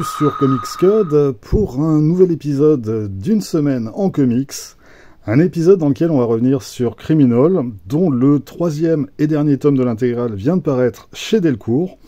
Sur Comics Code pour un nouvel épisode d'une semaine en comics. Un épisode dans lequel on va revenir sur Criminal, dont le troisième et dernier tome de l'intégrale vient de paraître chez Delcourt.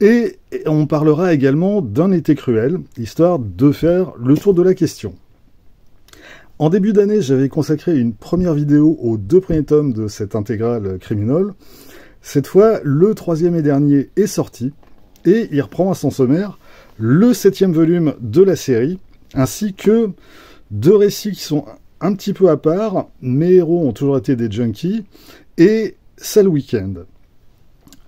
Et on parlera également d'un été cruel, histoire de faire le tour de la question. En début d'année, j'avais consacré une première vidéo aux deux premiers tomes de cette intégrale Criminal. Cette fois, le troisième et dernier est sorti, et il reprend à son sommaire le septième volume de la série, ainsi que deux récits qui sont un petit peu à part. Mes héros ont toujours été des junkies, et c'est le week-end.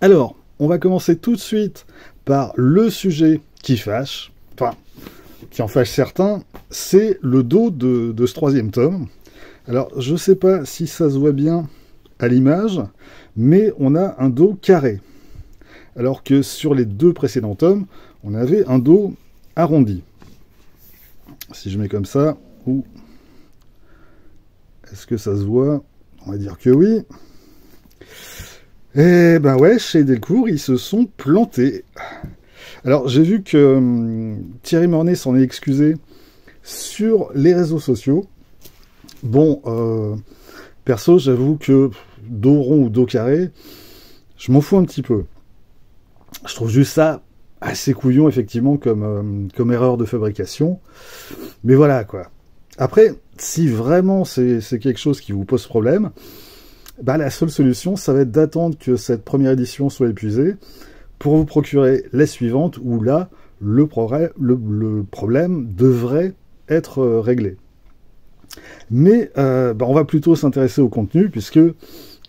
Alors, on va commencer tout de suite par le sujet qui fâche, enfin, qui en fâche certains, c'est le dos de, de ce troisième tome. Alors, je ne sais pas si ça se voit bien à l'image, mais on a un dos carré alors que sur les deux précédents tomes, on avait un dos arrondi. Si je mets comme ça, ou est-ce que ça se voit? On va dire que oui. Eh ben ouais, chez Delcourt, ils se sont plantés. Alors j'ai vu que hum, Thierry Mornay s'en est excusé sur les réseaux sociaux. Bon, euh, perso, j'avoue que dos rond ou dos carré, je m'en fous un petit peu. Je trouve juste ça assez couillon, effectivement, comme, euh, comme erreur de fabrication. Mais voilà, quoi. Après, si vraiment c'est quelque chose qui vous pose problème, bah, la seule solution, ça va être d'attendre que cette première édition soit épuisée pour vous procurer la suivante, où là, le, le, problème devrait être euh, réglé. Mais euh, bah, on va plutôt s'intéresser au contenu, puisque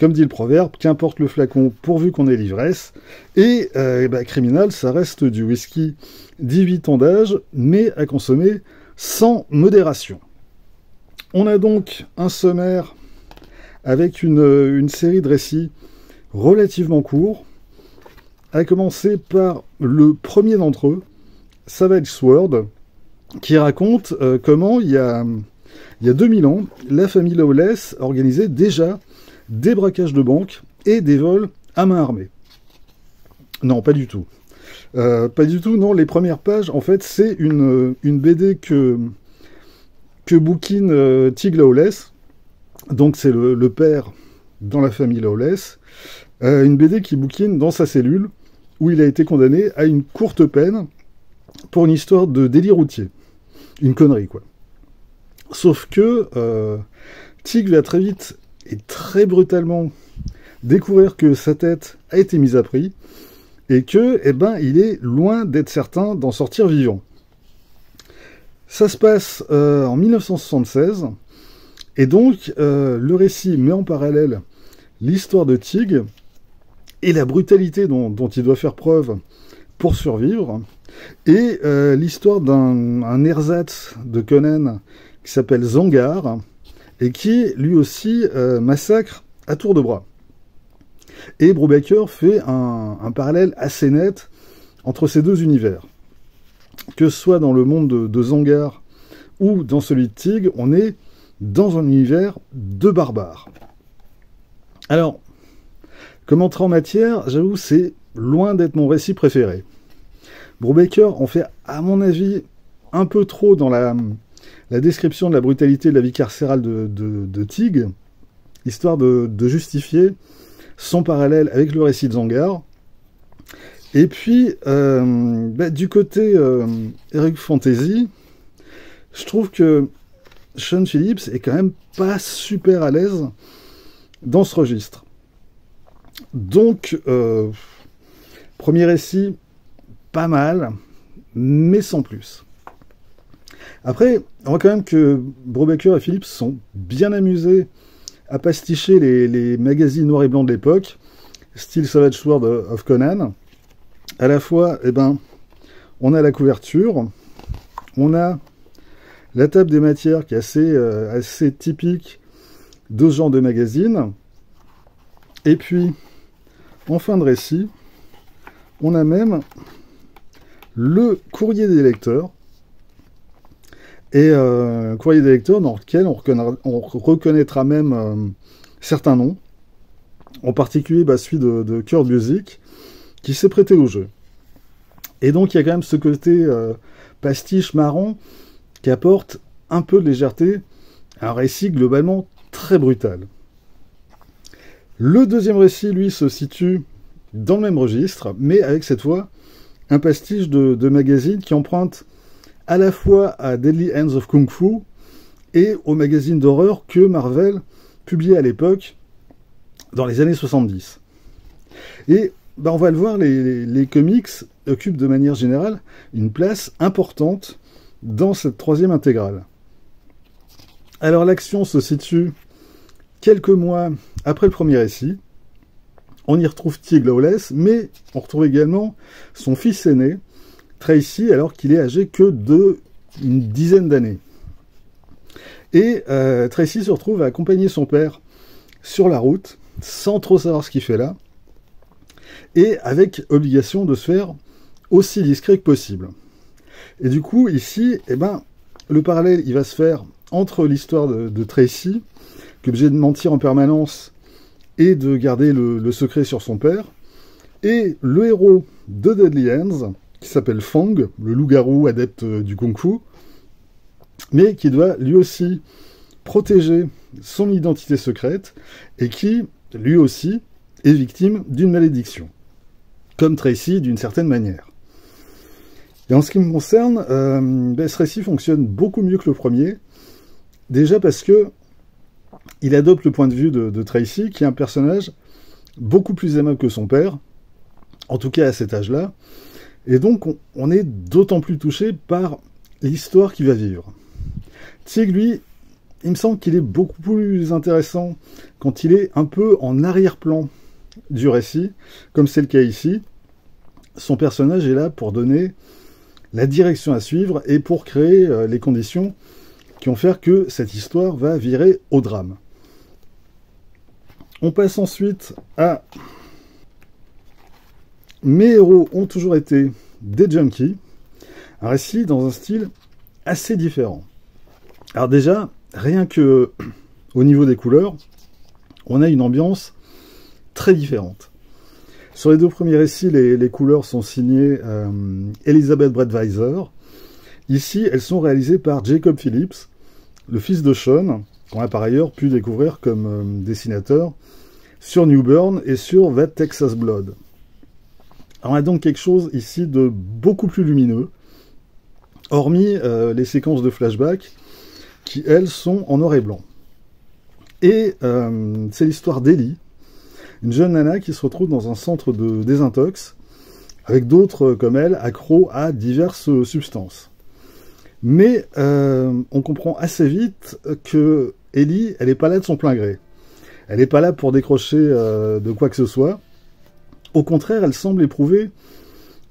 comme dit le proverbe, qu'importe le flacon pourvu qu'on ait l'ivresse. Et, euh, bah, criminal, ça reste du whisky 18 ans d'âge, mais à consommer sans modération. On a donc un sommaire avec une, série de récits relativement courts, à commencer par le premier d'entre eux, Savage Sword, qui raconte euh, comment il y, a, il y a 2000 ans, la famille Lawless organisait déjà des braquages de banque et des vols à main armée. Non, pas du tout. Euh, pas du tout, non. Les premières pages, en fait, c'est une, une, BD que, que bouquine euh, Tig Lawless. Donc, c'est le, père dans la famille. Euh, une BD qui bouquine dans sa cellule, où il a été condamné à une courte peine pour une histoire de délit routier. Une connerie, quoi. Sauf que Tig va très vite et très brutalement découvrir que sa tête a été mise à prix et que, eh ben, il est loin d'être certain d'en sortir vivant. Ça se passe euh, en 1976 et donc euh, le récit met en parallèle l'histoire de Tig et la brutalité dont, il doit faire preuve pour survivre et euh, l'histoire d'un ersatz de Conan qui s'appelle Zangar et qui, lui aussi, euh, massacre à tour de bras. Et Brubaker fait un, parallèle assez net entre ces deux univers. Que ce soit dans le monde de, Zangar ou dans celui de Tig, on est dans un univers de barbares. Alors, comme entrée en matière, j'avoue, c'est loin d'être mon récit préféré. Brubaker en fait, à mon avis, un peu trop dans la, la description de la brutalité de la vie carcérale de, de, Tig, histoire de, justifier son parallèle avec le récit de Zangar. Et puis, euh, bah, du côté euh, Eric Fantasy, je trouve que Sean Phillips est quand même pas super à l'aise dans ce registre. Donc, euh, premier récit, pas mal, mais sans plus. Après, on voit quand même que Brubaker et Phillips sont bien amusés à pasticher les, magazines noirs et blancs de l'époque, style Savage Sword of Conan. À la fois, eh ben, on a la couverture, on a la table des matières qui est assez, euh, assez typique de ce genre de magazine. Et puis, en fin de récit, on a même le courrier des lecteurs, et euh, courrier des lecteurs dans lequel on reconnaîtra, même euh, certains noms, en particulier bah, celui de, de Music, qui s'est prêté au jeu. Et donc il y a quand même ce côté euh, pastiche marrant qui apporte un peu de légèreté à un récit globalement très brutal. Le deuxième récit, lui, se situe dans le même registre, mais avec cette fois un pastiche de magazine qui emprunte à la fois à Deadly Hands of Kung Fu et au magazine d'horreur que Marvel publiait à l'époque, dans les années 70. Et bah, on va le voir, les, comics occupent de manière générale une place importante dans cette troisième intégrale. Alors l'action se situe quelques mois après le premier récit. On y retrouve Tig Lawless, mais on retrouve également son fils aîné, Tracy, alors qu'il est âgé que de une dizaine d'années. Et euh, Tracy se retrouve à accompagner son père sur la route, sans trop savoir ce qu'il fait là, et avec obligation de se faire aussi discret que possible. Et du coup, ici, eh ben, le parallèle, il va se faire entre l'histoire de, Tracy, qui est obligé de mentir en permanence et de garder le, secret sur son père, et le héros de Deadly Hands, qui s'appelle Fang, le loup-garou adepte du kung-fu, mais qui doit lui aussi protéger son identité secrète et qui, lui aussi, est victime d'une malédiction. Comme Tracy, d'une certaine manière. Et en ce qui me concerne, euh, ben, ce récit fonctionne beaucoup mieux que le premier. Déjà parce que il adopte le point de vue de, Tracy, qui est un personnage beaucoup plus aimable que son père, en tout cas à cet âge-là. Et donc, on, est d'autant plus touché par l'histoire qu'il va vivre. Tig, lui, il me semble qu'il est beaucoup plus intéressant quand il est un peu en arrière-plan du récit, comme c'est le cas ici. Son personnage est là pour donner la direction à suivre et pour créer euh, les conditions qui vont faire que cette histoire va virer au drame. On passe ensuite à Mes héros ont toujours été des junkies, un récit dans un style assez différent. Alors déjà, rien que au niveau des couleurs, on a une ambiance très différente. Sur les deux premiers récits, les, couleurs sont signées euh, Elizabeth Bredweiser. Ici, elles sont réalisées par Jacob Phillips, le fils de Sean, qu'on a par ailleurs pu découvrir comme euh, dessinateur sur New Burn et sur That Texas Blood. On a donc quelque chose ici de beaucoup plus lumineux, hormis euh, les séquences de flashback qui, elles, sont en noir et blanc. Et euh, c'est l'histoire d'Ellie, une jeune nana qui se retrouve dans un centre de désintox, avec d'autres comme elle, accros à diverses substances. Mais euh, on comprend assez vite que Ellie, elle n'est pas là de son plein gré. Elle n'est pas là pour décrocher euh, de quoi que ce soit. Au contraire, elle semble éprouver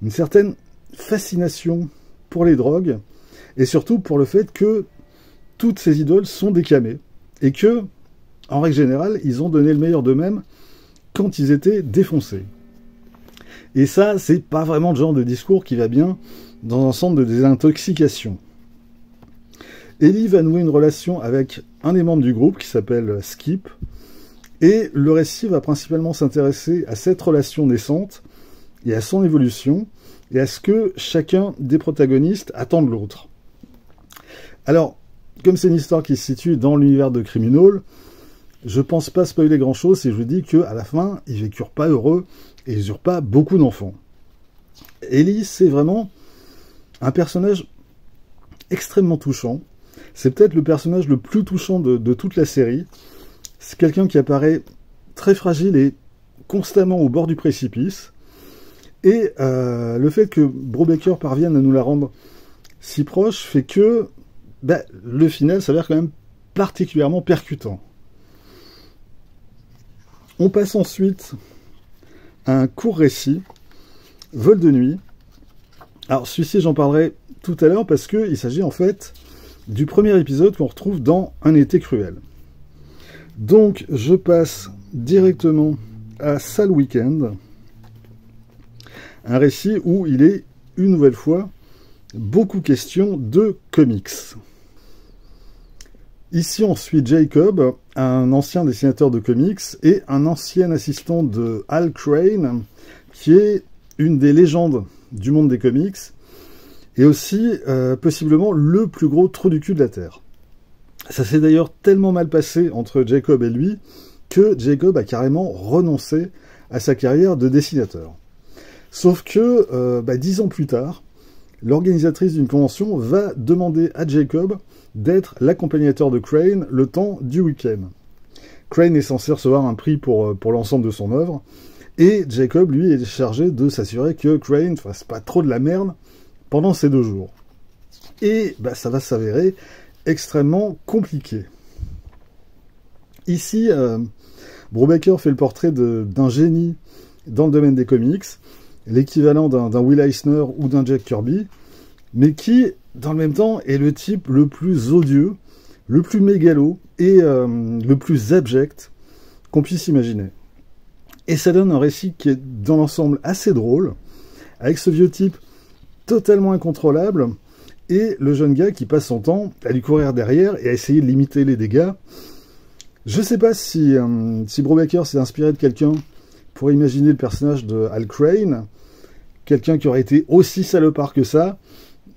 une certaine fascination pour les drogues, et surtout pour le fait que toutes ces idoles sont décamées et que, en règle générale, ils ont donné le meilleur d'eux-mêmes quand ils étaient défoncés. Et ça, c'est pas vraiment le genre de discours qui va bien dans un centre de désintoxication. Ellie va nouer une relation avec un des membres du groupe qui s'appelle Skip, et le récit va principalement s'intéresser à cette relation naissante et à son évolution, et à ce que chacun des protagonistes attend de l'autre. Alors, comme c'est une histoire qui se situe dans l'univers de Criminal, je pense pas spoiler grand chose si je vous dis qu'à la fin, ils vécurent pas heureux et ils eurent pas beaucoup d'enfants. Ellie, c'est vraiment un personnage extrêmement touchant. C'est peut-être le personnage le plus touchant de, toute la série. C'est quelqu'un qui apparaît très fragile et constamment au bord du précipice. Et euh, le fait que Baker parvienne à nous la rendre si proche fait que bah, le final s'avère quand même particulièrement percutant. On passe ensuite à un court récit, Vol de nuit. Alors celui-ci j'en parlerai tout à l'heure parce qu'il s'agit en fait du premier épisode qu'on retrouve dans Un été cruel. Donc je passe directement à Sale Weekend, un récit où il est une nouvelle fois beaucoup question de comics. Ici, on suit Jacob, un ancien dessinateur de comics et un ancien assistant de Al Crane, qui est une des légendes du monde des comics, et aussi euh, possiblement le plus gros trou du cul de la Terre. Ça s'est d'ailleurs tellement mal passé entre Jacob et lui que Jacob a carrément renoncé à sa carrière de dessinateur. Sauf que, euh, bah, dix ans plus tard, l'organisatrice d'une convention va demander à Jacob d'être l'accompagnateur de Crane le temps du week-end. Crane est censé recevoir un prix pour, euh, l'ensemble de son œuvre, et Jacob, lui, est chargé de s'assurer que Crane fasse pas trop de la merde pendant ces deux jours. Et bah, ça va s'avérer extrêmement compliqué. Ici, euh, Brubaker fait le portrait d'un génie dans le domaine des comics, l'équivalent d'un Will Eisner ou d'un Jack Kirby, mais qui, dans le même temps, est le type le plus odieux, le plus mégalo et euh, le plus abject qu'on puisse imaginer. Et ça donne un récit qui est dans l'ensemble assez drôle, avec ce vieux type totalement incontrôlable, et le jeune gars qui passe son temps à lui courir derrière et à essayer de limiter les dégâts. Je sais pas si, euh, si s'est inspiré de quelqu'un pour imaginer le personnage de Al Crane, quelqu'un qui aurait été aussi salopard que ça.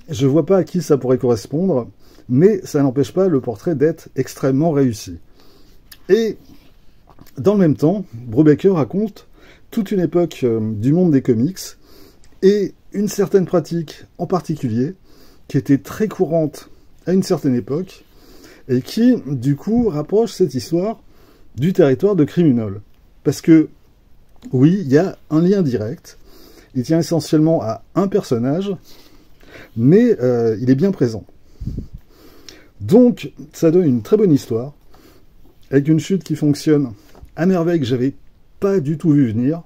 Je vois pas à qui ça pourrait correspondre, mais ça n'empêche pas le portrait d'être extrêmement réussi. Et dans le même temps, Brubaker raconte toute une époque euh, du monde des comics et une certaine pratique en particulier qui était très courante à une certaine époque et qui, du coup, rapproche cette histoire du territoire de Criminal. Parce que, oui, il y a un lien direct. Il tient essentiellement à un personnage, mais euh, il est bien présent. Donc, ça donne une très bonne histoire, avec une chute qui fonctionne à merveille que j'avais pas du tout vu venir.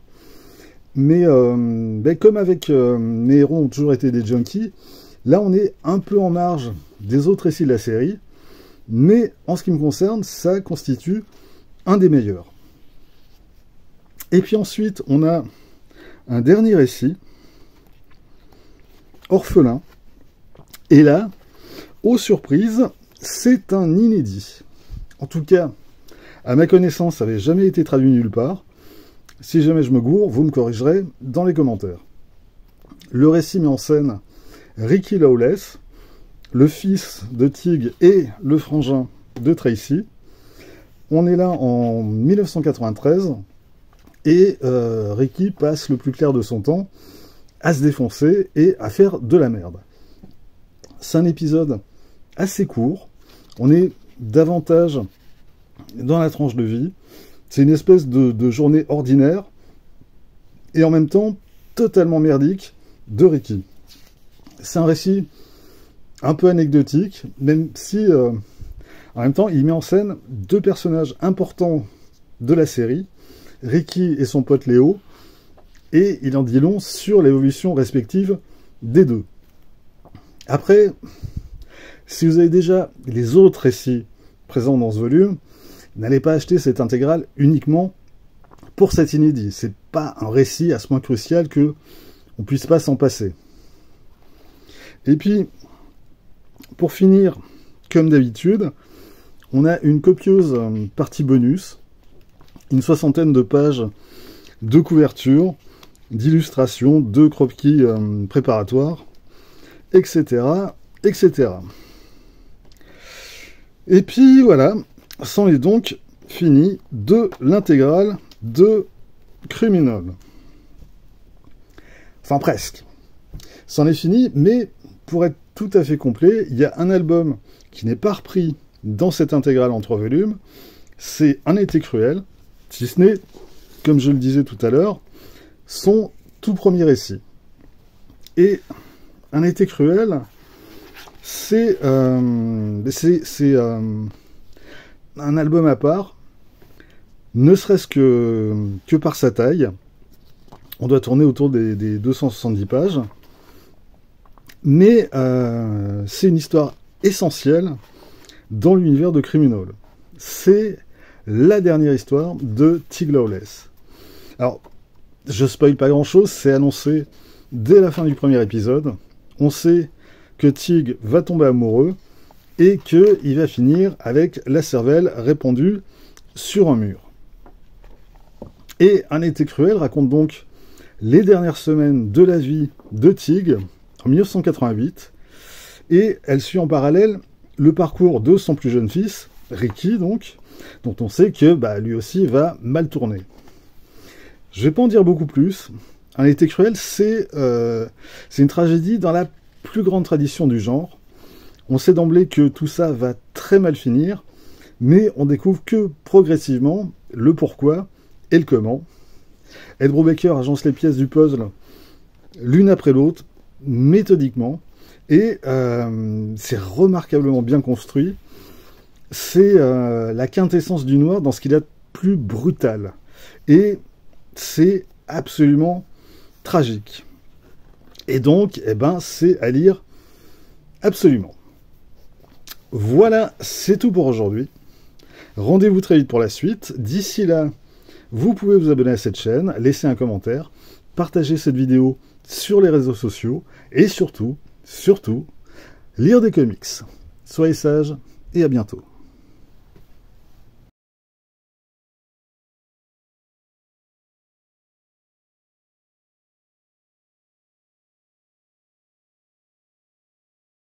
Mais euh, ben, comme avec euh, mes héros ont toujours été des junkies, Là, on est un peu en marge des autres récits de la série, mais en ce qui me concerne, ça constitue un des meilleurs. Et puis ensuite, on a un dernier récit, Orphelin. Et là, aux surprises, c'est un inédit. En tout cas, à ma connaissance, ça n'avait jamais été traduit nulle part. Si jamais je me gourre, vous me corrigerez dans les commentaires. Le récit met en scène Ricky Lawless, le fils de Tig et le frangin de Tracy. On est là en 1993 et euh, Ricky passe le plus clair de son temps à se défoncer et à faire de la merde. C'est un épisode assez court. On est davantage dans la tranche de vie. C'est une espèce de journée ordinaire et en même temps totalement merdique de Ricky c'est un récit un peu anecdotique, même si euh, en même temps il met en scène deux personnages importants de la série, Ricky et son pote Léo, et il en dit long sur l'évolution respective des deux. Après, si vous avez déjà les autres récits présents dans ce volume, n'allez pas acheter cette intégrale uniquement pour cet inédit. C'est pas un récit à ce point crucial que on puisse pas s'en passer. Et puis, pour finir, comme d'habitude, on a une copieuse euh, partie bonus, une soixantaine de pages de couverture, d'illustrations, de croquis euh, préparatoires, etc., etc. Et puis voilà, c'en est donc fini de l'intégrale de Criminal. Enfin presque. C'en est fini, mais pour être tout à fait complet, il y a un album qui n'est pas repris dans cette intégrale en trois volumes. C'est Un été cruel, si ce n'est, comme je le disais tout à l'heure, son tout premier récit. Et Un été cruel, c'est euh, euh, un album à part, ne serait-ce que, par sa taille. On doit tourner autour des 270 pages. Mais euh, c'est une histoire essentielle dans l'univers de Criminal. C'est la dernière histoire de Tig Lawless. Alors, je spoil pas grand chose, c'est annoncé dès la fin du premier épisode. On sait que Tig va tomber amoureux et qu'il va finir avec la cervelle répandue sur un mur. Et Un été cruel raconte donc les dernières semaines de la vie de Tig en 1988, et elle suit en parallèle le parcours de son plus jeune fils, Ricky donc, dont on sait que bah, lui aussi va mal tourner. Je vais pas en dire beaucoup plus. Un été cruel, c'est euh, une tragédie dans la plus grande tradition du genre. On sait d'emblée que tout ça va très mal finir, mais on découvre que progressivement le pourquoi et le comment. Ed Brubaker agence les pièces du puzzle l'une après l'autre, méthodiquement, et euh, c'est remarquablement bien construit. C'est euh, la quintessence du noir dans ce qu'il a de plus brutal. Et c'est absolument tragique. Et donc, eh ben, c'est à lire absolument. Voilà, c'est tout pour aujourd'hui. Rendez-vous très vite pour la suite. D'ici là, vous pouvez vous abonner à cette chaîne, laisser un commentaire, partager cette vidéo sur les réseaux sociaux et surtout, surtout, lire des comics. Soyez sages et à bientôt.